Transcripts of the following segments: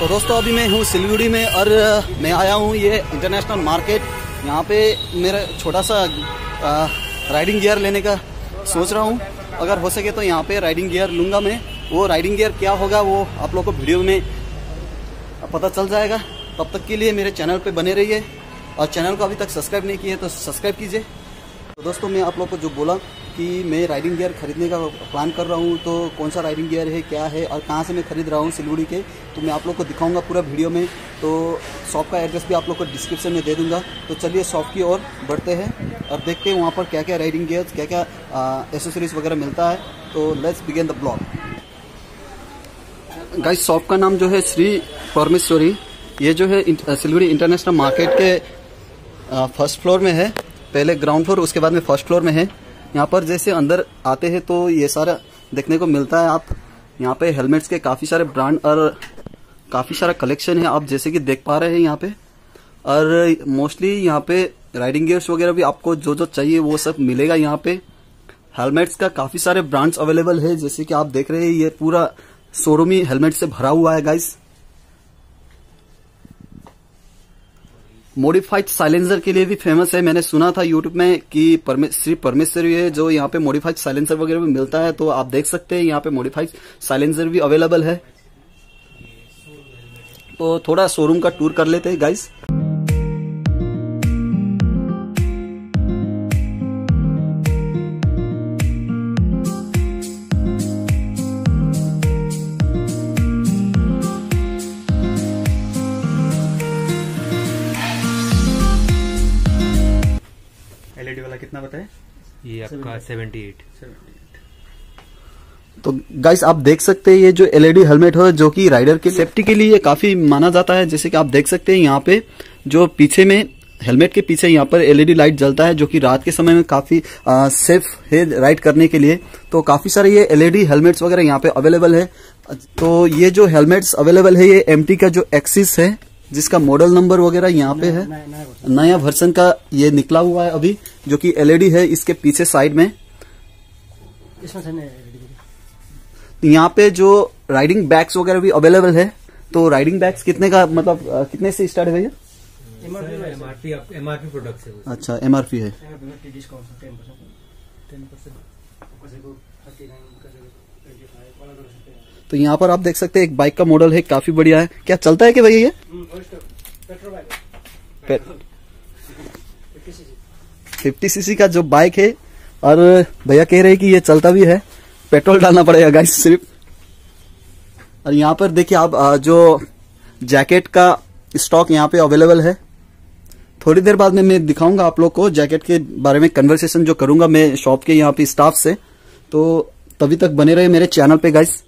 तो दोस्तों अभी मैं हूँ सिलगुड़ी में और मैं आया हूँ ये इंटरनेशनल मार्केट यहाँ पे मेरा छोटा सा आ, राइडिंग गियर लेने का सोच रहा हूँ। अगर हो सके तो यहाँ पे राइडिंग गियर लूँगा मैं। वो राइडिंग गियर क्या होगा वो आप लोग को वीडियो में पता चल जाएगा। तब तक के लिए मेरे चैनल पे बने रहिए। और चैनल को अभी तक सब्सक्राइब नहीं किए तो सब्सक्राइब कीजिए। तो दोस्तों मैं आप लोग को जो बोला कि मैं राइडिंग गियर खरीदने का प्लान कर रहा हूँ तो कौन सा राइडिंग गियर है, क्या है, और कहाँ से मैं खरीद रहा हूँ सिलगुड़ी के तो मैं आप लोग को दिखाऊँगा पूरा वीडियो में। तो शॉप का एड्रेस भी आप लोग को डिस्क्रिप्शन में दे दूँगा। तो चलिए शॉप की ओर बढ़ते हैं और देखते हैं वहाँ पर क्या क्या राइडिंग गियर क्या क्या एसेसरीज वगैरह मिलता है। तो let's begin the blog guys shop का नाम जो है श्री परमेश्वरी। ये जो है सिलगुड़ी इंटरनेशनल मार्केट के फ़र्स्ट फ्लोर में है। पहले ग्राउंड फ्लोर उसके बाद में फ़र्स्ट फ्लोर में है। यहाँ पर जैसे अंदर आते हैं तो ये सारा देखने को मिलता है। आप यहाँ पे हेलमेट्स के काफ़ी सारे ब्रांड और काफ़ी सारा कलेक्शन है। आप जैसे कि देख पा रहे हैं यहाँ पे। और मोस्टली यहाँ पे राइडिंग गियर्स वगैरह भी आपको जो जो चाहिए वो सब मिलेगा यहाँ पे। हेलमेट्स का काफ़ी सारे ब्रांड्स अवेलेबल है। जैसे कि आप देख रहे हैं, ये पूरा शोरूम ही हेलमेट से भरा हुआ है गाइस मॉडिफाइड साइलेंसर के लिए भी फ़ेमस है। मैंने सुना था यूट्यूब में कि परमे, श्री परमेश्वर है जो यहाँ पे मॉडिफाइड साइलेंसर वगैरह भी मिलता है तो आप देख सकते हैं यहाँ पे मॉडिफाइड साइलेंसर भी अवेलेबल है। तो थोड़ा शोरूम का टूर कर लेते हैं गाइस कितना बताए? ये आपका सेवेंटी एट तो गाइस आप देख सकते हैं ये जो एलईडी हेलमेट है जो कि राइडर के सेफ्टी के लिए काफ़ी माना जाता है। जैसे कि आप देख सकते हैं यहाँ पे जो पीछे में हेलमेट के पीछे यहाँ पर एलईडी लाइट जलता है जो कि रात के समय में काफ़ी आ, सेफ़ है राइड करने के लिए। तो काफ़ी सारे ये एलईडी हेलमेट्स वगैरह यहाँ पे अवेलेबल है। तो ये जो हेलमेट्स अवेलेबल है ये एमटी का जो एक्सिस है जिसका मॉडल नंबर वगैरह यहाँ पे है। नया वर्सन का ये निकला हुआ है अभी जो कि एलईडी है इसके पीछे साइड में। यहाँ पे जो राइडिंग बैग्स वगैरह भी अवेलेबल है तो राइडिंग बैग्स कितने का मतलब कितने से स्टार्ट है भैया? एमआरपी एमआरपी प्रोडक्ट है। अच्छा एमआरपी है। तो यहाँ पर आप देख सकते हैं एक बाइक का मॉडल है काफ़ी बढ़िया है। क्या चलता है कि भैया ये? फिफ्टी सीसी का जो बाइक है और भैया कह रहे हैं कि ये चलता भी है। पेट्रोल डालना पड़ेगा गाइस सिर्फ़। और यहाँ पर देखिए आप जो जैकेट का स्टॉक यहाँ पे अवेलेबल है। थोड़ी देर बाद में मैं दिखाऊँगा आप लोग को जैकेट के बारे में कन्वर्सेशन जो करूँगा मैं शॉप के यहाँ पे स्टाफ से। तो तभी तक बने रहे मेरे चैनल पे गाइस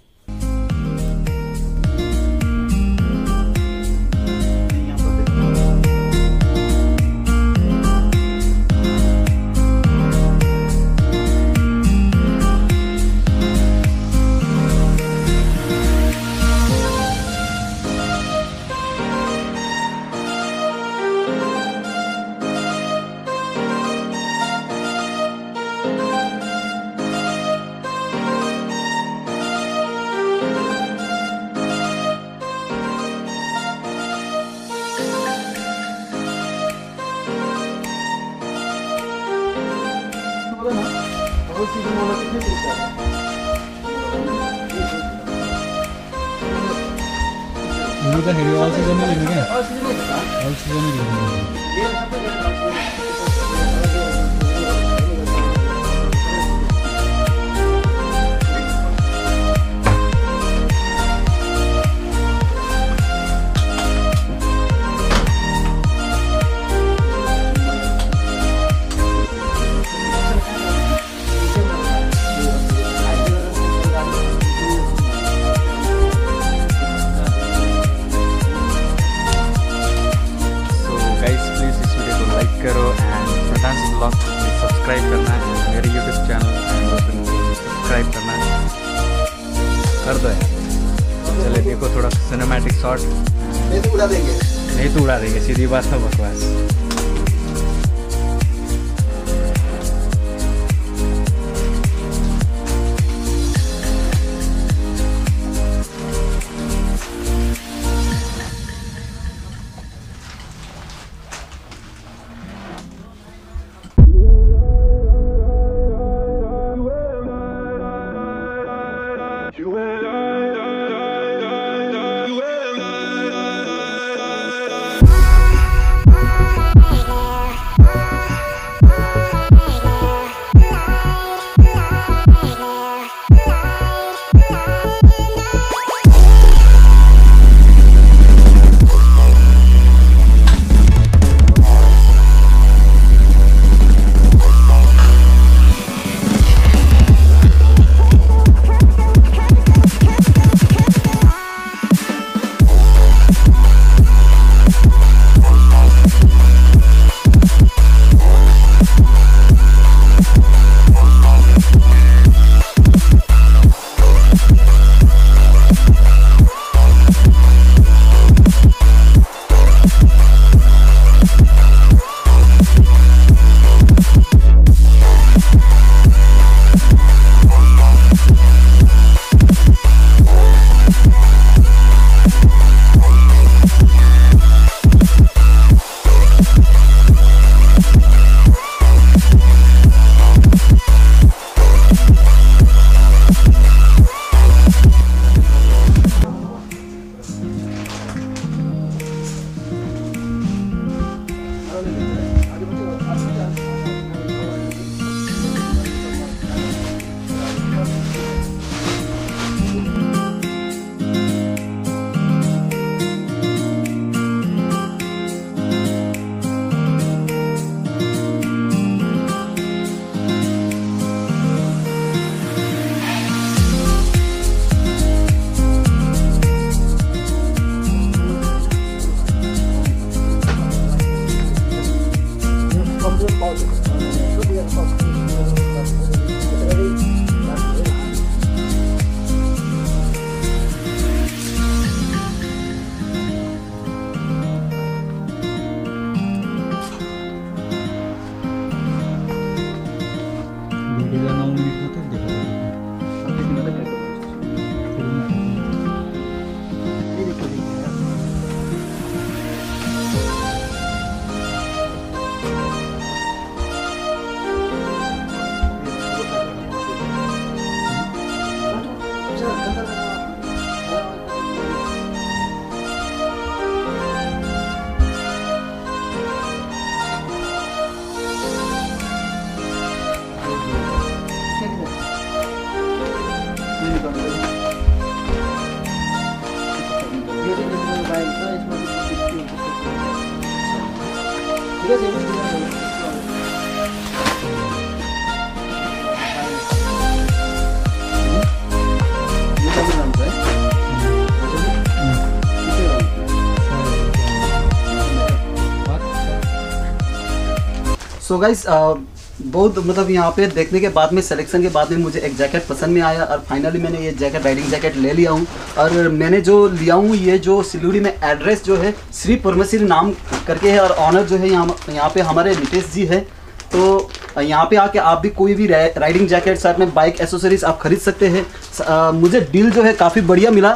볼 수 있는 것만 좀 해드릴까? 여기다 해요. 시즌이 있는 게. 아, 시즌이 있다. 아, 시즌이 있는 कर दो यार चले देखो थोड़ा सिनेमैटिक शॉट उड़ा देंगे। नहीं तो उड़ा देंगे सीधी बात है बकवास। So guys, uh, बहुत मतलब यहाँ पे देखने के बाद में सिलेक्शन के बाद में मुझे एक जैकेट पसंद में आया और फाइनली मैंने ये जैकेट राइडिंग जैकेट ले लिया हूँ। और मैंने जो लिया हूँ, ये जो सिलीगुड़ी में एड्रेस जो है, श्री परमेश्वरी नाम करके है और ऑनर जो है यहाँ यहाँ पे हमारे नितेश जी है। तो यहाँ पे आके आप भी कोई भी राइडिंग जैकेट साथ में बाइक एसेसरीज आप खरीद सकते हैं। मुझे डील जो है काफ़ी बढ़िया मिला।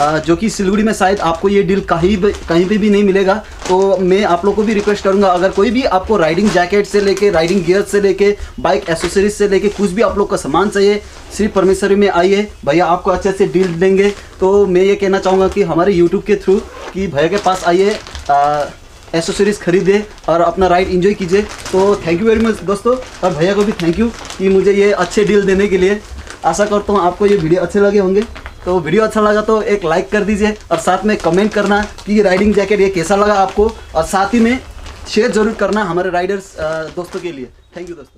जो कि सिलगुड़ी में शायद आपको ये डील कहीं भी कहीं पे भी नहीं मिलेगा तो मैं आप लोग को भी रिक्वेस्ट करूँगा, अगर कोई भी आपको राइडिंग जैकेट से लेके राइडिंग गियर से लेके बाइक एसेसरीज से लेके कुछ भी आप लोग का सामान चाहिए श्री परमेश्वरी में आइए, भैया आपको अच्छे से डील देंगे। तो मैं ये कहना चाहूँगा कि हमारे यूट्यूब के थ्रू कि भैया के पास आइए एसेसरीज खरीदे और अपना राइड एंजॉय कीजिए। तो थैंक यू वेरी मच दोस्तों, और भैया को भी थैंक यू कि मुझे ये अच्छे डील देने के लिए। आशा करता हूँ आपको ये वीडियो अच्छे लगे होंगे। तो वीडियो अच्छा लगा तो एक लाइक कर दीजिए और साथ में कमेंट करना कि राइडिंग जैकेट ये कैसा लगा आपको और साथ ही में शेयर ज़रूर करना हमारे राइडर्स दोस्तों के लिए। थैंक यू दोस्तों।